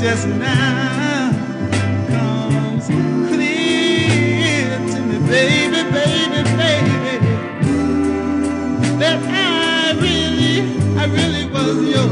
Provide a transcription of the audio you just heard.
just now comes clear to me, baby, baby, baby, that I really, I really was your